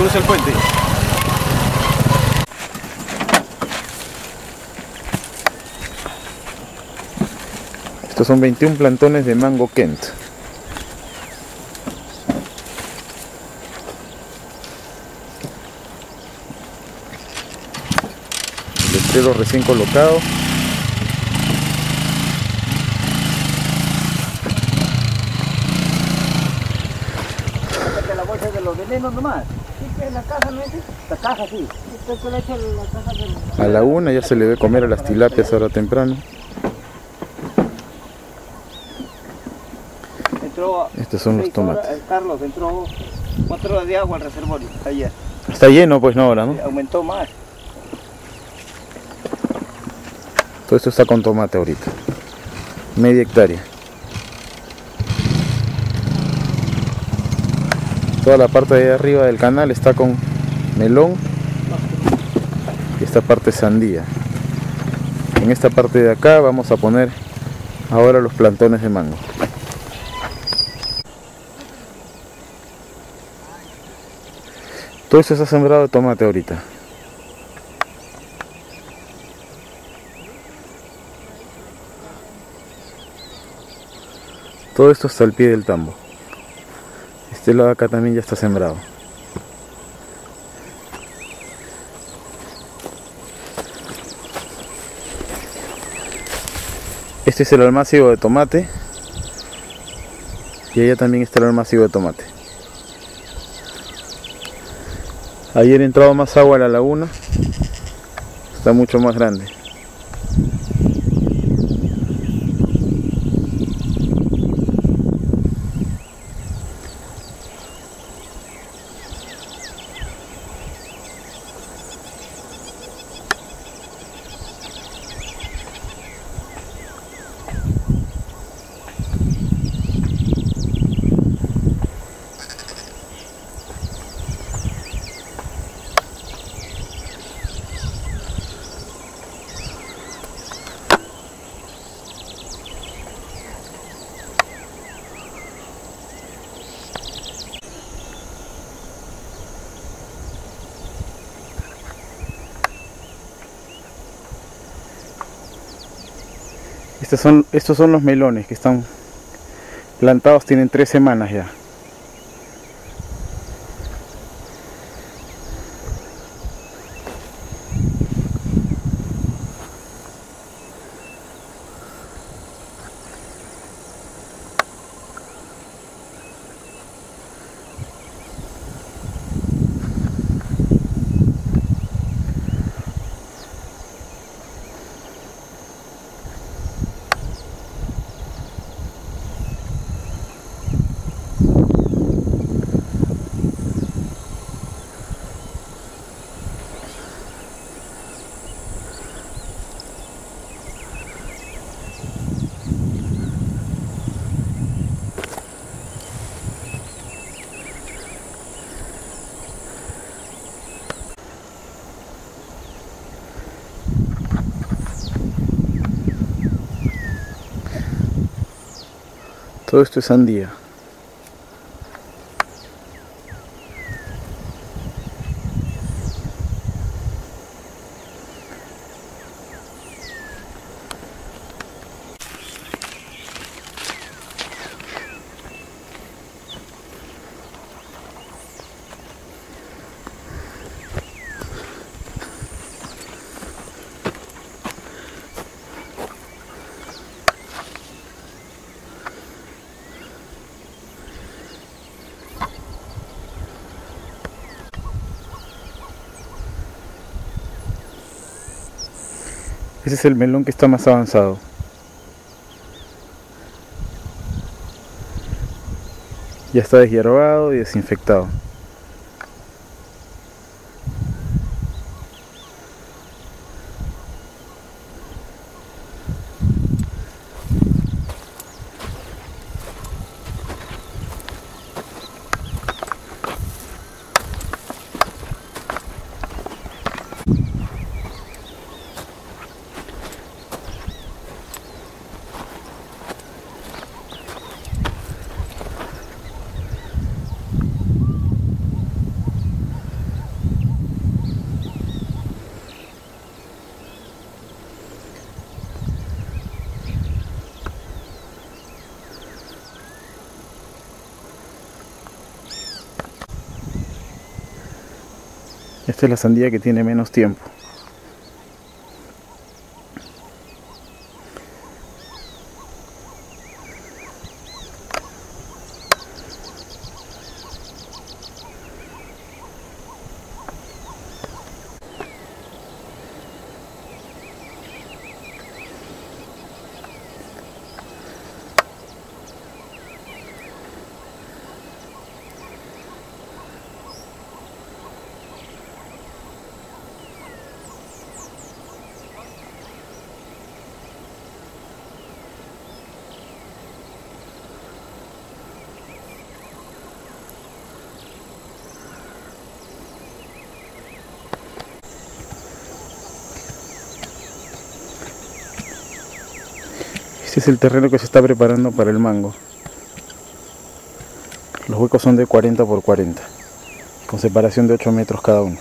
Cruza el puente. Estos son 21 plantones de mango Kent. Letrero recién colocado. La bolsa de los venenos nomás. A la una ya se le ve comer a las tilapias ahora temprano. Entró Estos son los horas, tomates. Carlos, entró cuatro horas de agua al reservorio ayer. Está lleno pues no ahora, ¿no? Aumentó más. Todo esto está con tomate ahorita. Media hectárea. Toda la parte de arriba del canal está con melón. Y esta parte sandía. En esta parte de acá vamos a poner ahora los plantones de mango. Todo esto está sembrado de tomate ahorita. Todo esto está al pie del tambo. Este lado acá también ya está sembrado. Este es el almácigo de tomate. Y allá también está el almácigo de tomate. Ayer ha entrado más agua a la laguna. Está mucho más grande. Estos son, estos son los melones que están plantados, tienen tres semanas ya. Todo esto es sandía. Ese es el melón que está más avanzado. Ya está deshierbado y desinfectado. Esta es la sandía que tiene menos tiempo. Este es el terreno que se está preparando para el mango. Los huecos son de 40 por 40, con separación de 8 metros cada uno.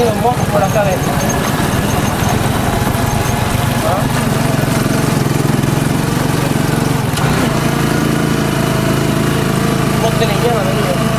metido mocos por la cabeza. ¿Ah? Vos tenés llama,